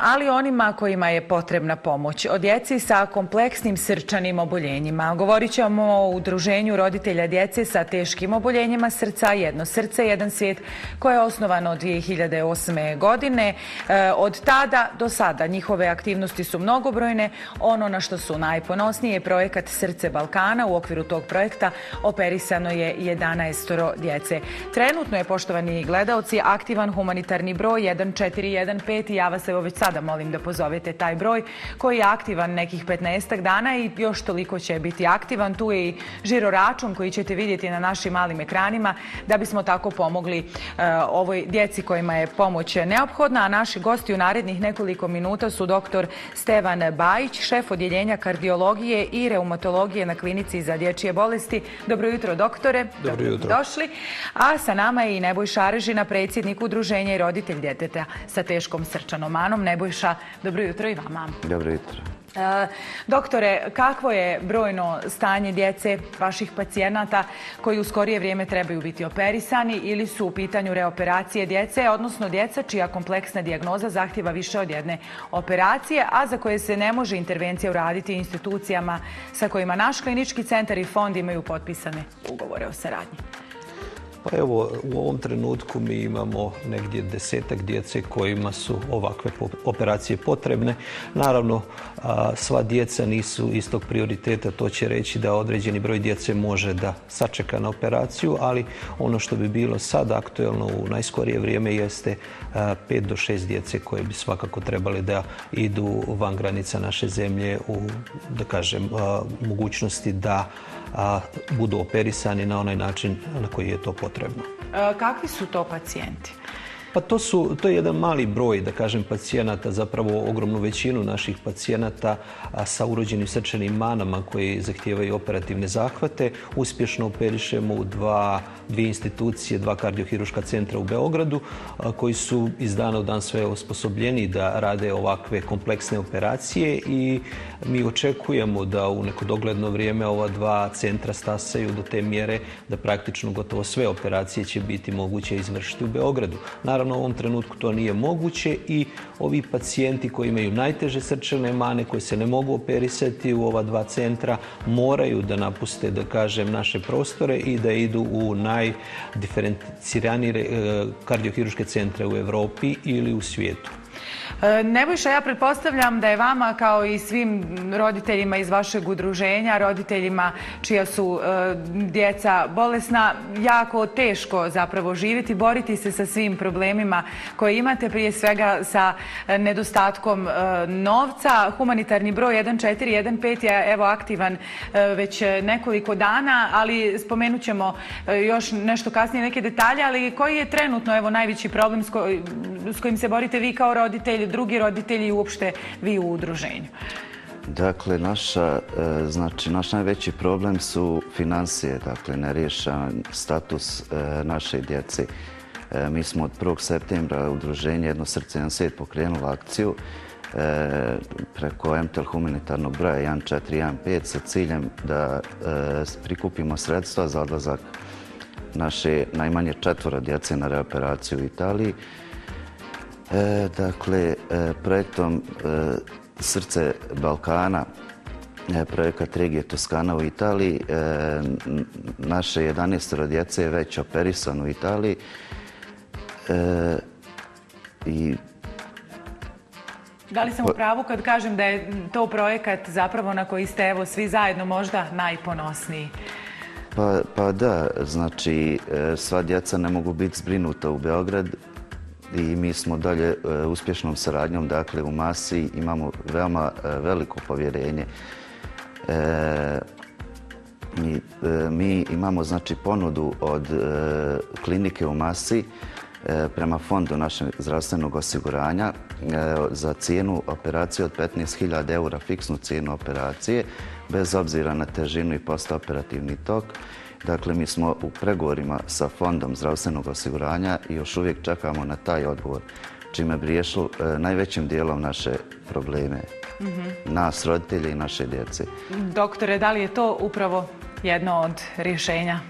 ali onima kojima je potrebna pomoć. O djeci sa kompleksnim srčanim oboljenjima. Govorit ćemo o udruženju roditelja djece sa teškim oboljenjima srca, jedno srce, jedan svijet, koje je osnovano 2008. godine. E, od tada do sada njihove aktivnosti su mnogobrojne. Ono na što su najponosnije je projekat Srce Balkana. U okviru tog projekta operisano je 11 djece. Trenutno je, poštovani gledalci, aktivan humanitarni broj 1415 i ja vas evo već sada molim da pozovete taj broj koji je aktivan nekih 15 dana i još toliko će biti aktivan. Tu je i žiro račun koji ćete vidjeti na našim malim ekranima da bismo tako pomogli e, ovoj djeci kojima je pomoć neophodna. A naši gosti u narednih nekoliko minuta su doktor Stevan Bajić, šef odjeljenja kardiologije i reumatologije na klinici za dječje bolesti. Dobro jutro, doktore. Dobro jutro. Došli. A sa nama je i Neboj Šarežina, predsjednik udruženja i roditelj djeteta sa teškom srčanom Romanom. Nebojša, dobro jutro i vama. Dobro jutro. E, doktore, kakvo je brojno stanje djece, vaših pacijenata koji u skorije vrijeme trebaju biti operisani ili su u pitanju reoperacije djece, odnosno djeca čija kompleksna dijagnoza zahtjeva više od jedne operacije, a za koje se ne može intervencija uraditi institucijama sa kojima naš klinički centar i fond imaju potpisane ugovore o saradnji? Pa evo, u ovom trenutku mi imamo negdje desetak djece kojima su ovakve operacije potrebne. Naravno, sva djeca nisu istog prioriteta, to će reći da određeni broj djece može da sačeka na operaciju, ali ono što bi bilo sad aktuelno u najskorije vrijeme jeste pet do šest djece koje bi svakako trebali da idu van granica naše zemlje u, da kažem, mogućnosti da budu operisani na onaj način na koji je to potrebno. E, kakvi su to pacijenti? Pa to, su, to je jedan mali broj, da kažem, pacijenata, zapravo ogromnu većinu naših pacijenata sa urođenim srčanim manama koji zahtijevaju operativne zahvate. Uspješno operišemo u dva, dvije institucije, dva kardiohiruška centra u Beogradu koji su iz dana u dan sve osposobljeni da rade ovakve kompleksne operacije i mi očekujemo da u neko dogledno vrijeme ova dva centra stasaju do te mjere da praktično gotovo sve operacije će biti moguće izvršiti u Beogradu. Naravno, u ovom trenutku to nije moguće i ovi pacijenti koji imaju najteže srčane mane, koji se ne mogu operisati u ova dva centra, moraju da napuste, da kažem, naše prostore i da idu u najdiferenciranije kardiohiruške centre u Europi ili u svijetu. E, Nebojša, ja pretpostavljam da je vama kao i svim roditeljima iz vašeg udruženja, roditeljima čija su e, djeca bolesna, jako teško zapravo živjeti, boriti se sa svim problemima koje imate, prije svega sa nedostatkom e, novca. Humanitarni broj 1415 je evo aktivan već nekoliko dana, ali spomenut ćemo još nešto kasnije neke detalje, ali koji je trenutno evo najveći problem s kojim se borite vi kao drugi roditelji i uopšte vi u udruženju? Dakle, naša, e, znači, naš najveći problem su financije, dakle, neriješan status e, naše djece. E, mi smo od 1. septembra udruženje Jedno srce, jedan svijet pokrenulo akciju preko MTL humanitarnog broja 1415 sa ciljem da prikupimo sredstva za odlazak naše najmanje četvora djece na reoperaciju u Italiji. E, dakle, e, projektom e, Srce Balkana, projekat Regije Toskana u Italiji, naše 11 djece je već operisan u Italiji i da li sam u pravu kad kažem da je to projekat zapravo na koji ste evo svi zajedno možda najponosniji? Pa, pa da, znači sva djeca ne mogu biti zbrinuta u Beograd i mi smo dalje e, uspješnom saradnjom, dakle u masi imamo veoma e, veliko povjerenje. E, mi, imamo znači ponudu od klinike u masi prema fondu našeg zdravstvenog osiguranja za cijenu operacije od 15.000 eura, fiksnu cijenu operacije, bez obzira na težinu i postoperativni tok. Dakle, mi smo u pregovorima sa Fondom zdravstvenog osiguranja i još uvijek čekamo na taj odgovor, čime bi riješili e, najvećim dijelom naše probleme. Mhm. Nas, roditelje i naše djece. Doktore, da li je to upravo jedno od rješenja?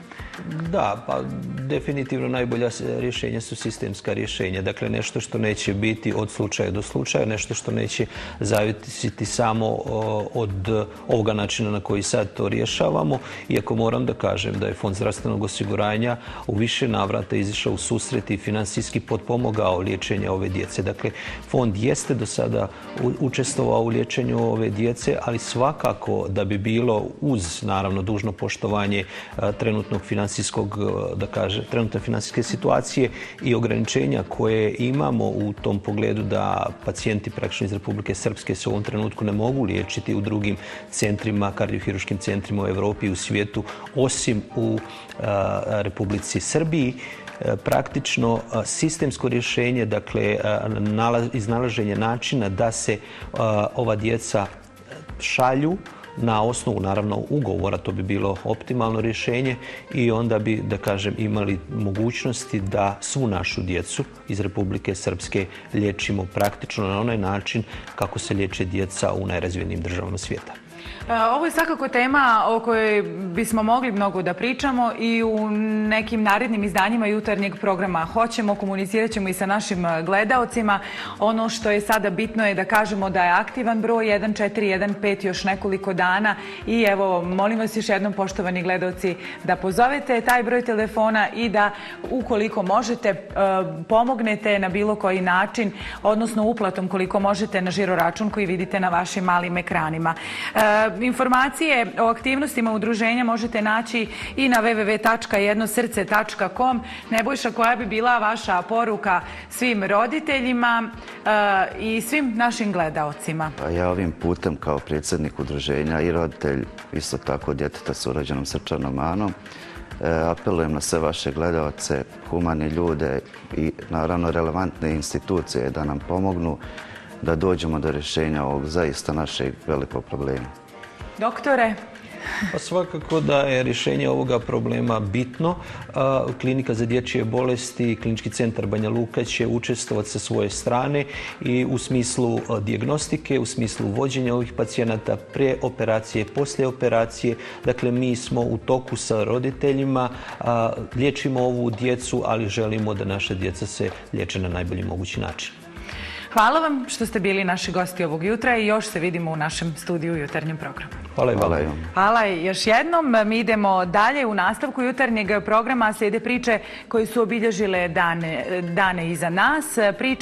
Da, pa definitivno najbolja rješenja su sistemska rješenja. Dakle, nešto što neće biti od slučaja do slučaja, nešto što neće zavisiti samo od ovoga načina na koji sad to rješavamo. Iako moram da kažem da je Fond zdravstvenog osiguranja u više navrata izišao u susret i finansijski potpomogao liječenje ove djece. Dakle, Fond jeste do sada učestvovao u liječenju ove djece, ali svakako da bi bilo uz, naravno, dužno poštovanje trenutnog finansijskog, da kaže, trenutne finansijske situacije i ograničenja koje imamo u tom pogledu da pacijenti praktično iz Republike Srpske se u ovom trenutku ne mogu liječiti u drugim centrima, kardiohiruškim centrima u Europi i u svijetu, osim u Republici Srbiji. Praktično sistemsko rješenje, dakle iznalaženje načina da se ova djeca šalju na osnovu naravno ugovora, to bi bilo optimalno rješenje i onda bi, da kažem, imali mogućnosti da svu našu djecu iz Republike Srpske liječimo praktično na onaj način kako se liječe djeca u najrazvijenijim državama svijeta. E, ovo je svakako tema o kojoj bismo mogli mnogo da pričamo i u nekim narednim izdanjima jutarnjeg programa hoćemo, komunicirat ćemo i sa našim gledaocima. Ono što je sada bitno je da kažemo da je aktivan broj 1415 još nekoliko dana i evo, molim vas još jednom poštovani gledaoci da pozovete taj broj telefona i da ukoliko možete e, pomognete na bilo koji način, odnosno uplatom koliko možete na žiro račun koji vidite na vašim malim ekranima. E, Informacije o aktivnostima udruženja možete naći i na www.jednosrce.com. Nebojša, koja bi bila vaša poruka svim roditeljima eh, i svim našim gledaocima? Pa ja ovim putem kao predsjednik udruženja i roditelj isto tako djeteta s urađenom srčanom manom eh, apelujem na sve vaše gledaoce, humani ljude i naravno relevantne institucije da nam pomognu da dođemo do rješenja ovog zaista našeg velikog problema. Doktore? Pa svakako da je rješenje ovoga problema bitno. Klinika za dječje bolesti, klinički centar Banja Luka će učestvovati sa svoje strane i u smislu diagnostike, u smislu vođenja ovih pacijenata pre operacije, poslije operacije. Dakle, mi smo u toku sa roditeljima, liječimo ovu djecu, ali želimo da naše djeca se liječe na najbolji mogući način. Hvala vam što ste bili naši gosti ovog jutra i još se vidimo u našem studiju u jutarnjem programu. Hvala i Hvala. Hvala još jednom. Mi idemo dalje u nastavku jutarnjeg programa. Slijede priče koje su obilježile dane, dane iza nas. Priče